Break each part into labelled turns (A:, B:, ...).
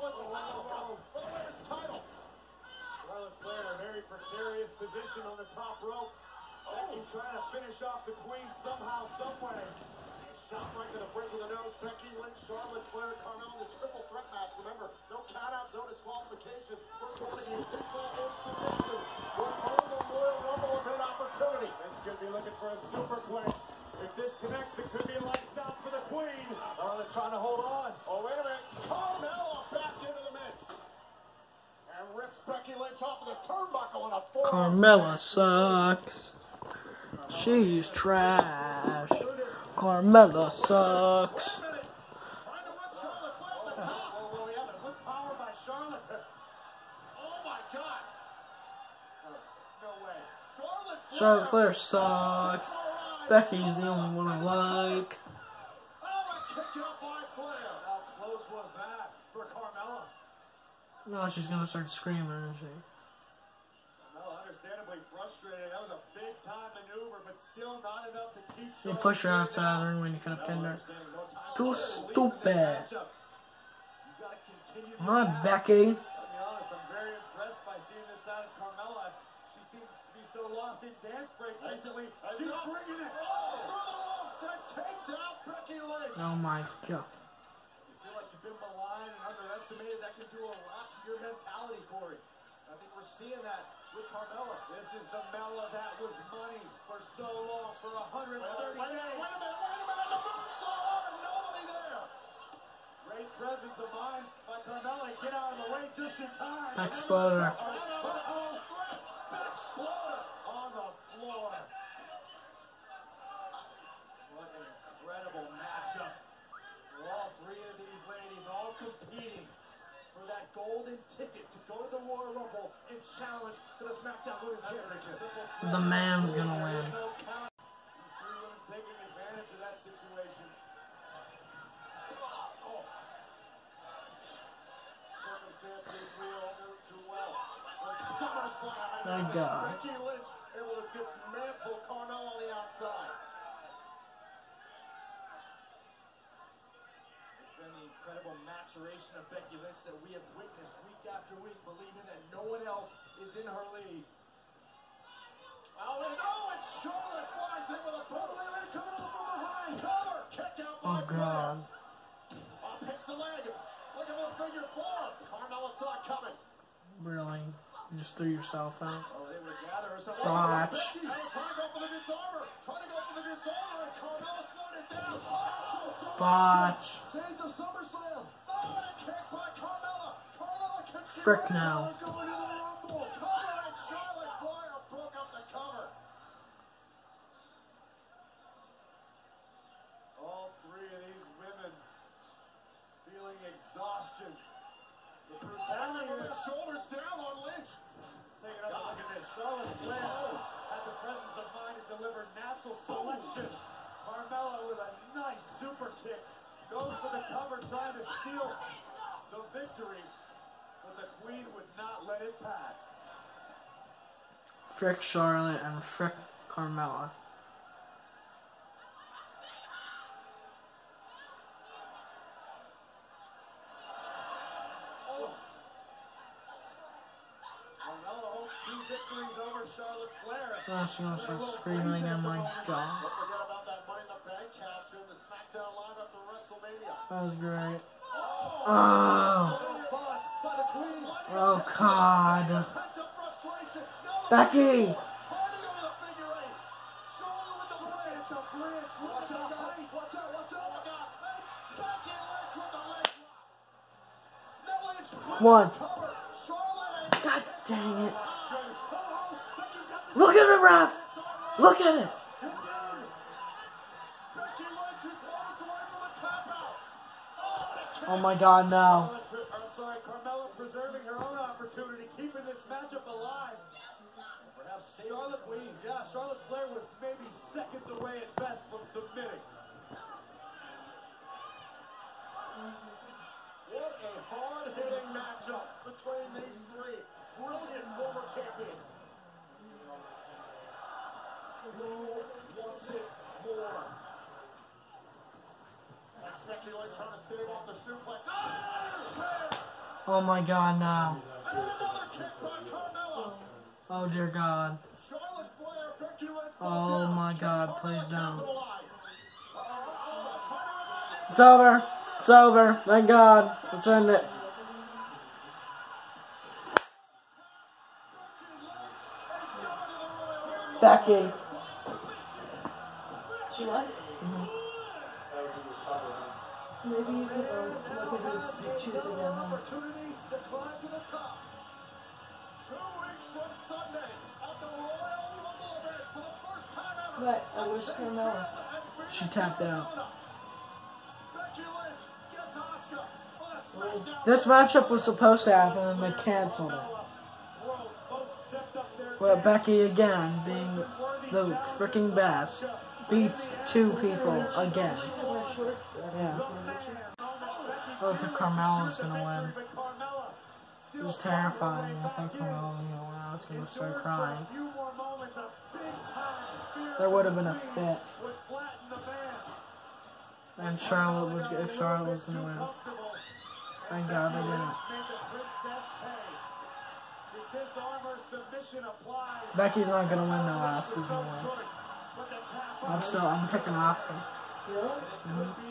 A: Charlotte Flair for title. A very precarious position on the top rope. Becky trying to finish off the Queen somehow, someway. Shot right to the break of the nose. Becky Lynch, Charlotte Flair, Carmel in this triple threat match. Remember, no countouts, no disqualification. We're triple or submission. We're calling the Royal Rumble a great opportunity. Lynch could be looking for a superplex. If this connects, it could be lights out for the Queen. Charlotte trying to hold on. Oh, wait a minute. Carmella back into the mix. And rips Becky Lynch off of the turnbuckle in a four.
B: Carmella sucks. She's trash. Carmella sucks.
A: Trying to whip Charlotte Flair off the top. Oh, well, we have a whip power by Charlotte. Oh, my sucks. She's trash. Charlotte sucks.
B: Charlotte Flair sucks. Becky's the only one I like.
A: Oh, a kick out by Flair. How close was that for Carmella?
B: No, she's gonna start screaming, isn't she?
A: Carmella understandably frustrated. That was a big time maneuver, but still not enough to keep
B: You
A: Charlotte
B: push her outside
A: down.
B: the ring when you could have pinned her.
A: Understanding, no time.
B: Too
A: weak in this
B: stupid.
A: matchup. You gotta continue to
B: Becky.
A: I'll be honest, I'm very impressed by seeing this side of Carmella. She seems to be so lost in dance breaks recently. She's bringing it. Oh, through the ropes and takes out Becky Lynch.
B: Oh my god.
A: You feel like you've been maligned and underestimated. That can do a lot to your mentality, Corey. I think we're seeing that with Carmella. This is the Mella that was money for so long, for 130 days. Wait a minute, wait a minute, wait a minute. The moonsault, and nobody there. Great presence of mind by Carmella. Get out of the way just in time.
B: Exploder.
A: Uh-oh, threat. Exploder on the floor. What an incredible matchup. For all three of these ladies all competing for that golden ticket to go to the Royal Rumble and challenge for the SmackDown Women's Championship.
B: The man's gonna win.
A: is no count. These three taking advantage of that situation. Oh. Circumstances we all know too well. But SummerSlam, and
B: My
A: now
B: God.
A: Becky Lynch able to dismantle Carmel on the outside. It's been the incredible maturation of Becky Lynch that we have witnessed week after week, believing that no one else is in her league. Oh, and oh, and Charlotte flies in with a total elite coming over from behind. Cover, kick out by
B: Oh god.
A: Oh, picks the leg. Looking for the figure four. Carmella saw it coming.
B: Really? You just threw yourself out.
A: Oh, they would gather herself.
B: Botch.
A: Becky, trying to go for the Dis-arm-her. Trying to go for the Dis-arm-her, and Carmella slowed it down. Oh,
B: Botch.
A: Chains of women feeling exhaustion. The brutality of the shoulders down on Lynch. Let's take another look at this. Charlotte Flair had the presence of mind to deliver natural selection. Carmella with a nice super kick. Goes for the cover, trying to steal the victory. But the Queen would not let it pass.
B: Frick Charlotte and frick Carmella.
A: Oh. Carmella holds two victories over Charlotte Flair.
B: Oh, she's gonna start screaming again, my god.
A: Don't forget about that Money in the Oh
B: god. Becky! One. God dang it. Look at it, ref! Look at it!
A: Oh.
B: Oh my god, no.
A: Charlotte pre- I'm sorry, Carmella preserving her own opportunity, keeping this matchup alive. Perhaps Charlotte Queen, yeah, Charlotte Flair was maybe seconds away at best from submitting. What a hard-hitting matchup between these three brilliant former champions. Who wants it more? Becky Lynch trying to stave off the suplex. Ah,
B: Oh my god, no. Oh dear god.
A: Charlotte Flair, Becky Lynch.
B: Oh my God, please don't.
A: capitalize? Uh-oh, trying to-
B: It's over. It's over. Thank god. Let's end it. Becky.
C: She what?
B: Mhm.
C: Maybe you could uh, look at his choose again. But I wish Carmella.
B: She tapped out.
A: Becky Lynch gets Asuka on a SmackDown.
B: This matchup was supposed to happen and they canceled it.
A: Bro, both stepped up their
B: Where Becky again, being the freaking best, beats two people again.
C: She could wear shorts.
B: Yeah.
C: for a picture.
B: Oh, I think Carmella's gonna win. Was terrifying. I think Carmella was gonna. I was gonna start crying. There would have been a fit. And Charlotte was if Charlotte was gonna win. Thank God they didn't. Becky's not gonna win though. Asuka's gonna win. I'm still I'm picking Asuka.
C: Really?
A: Mm-hmm.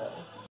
C: Félix.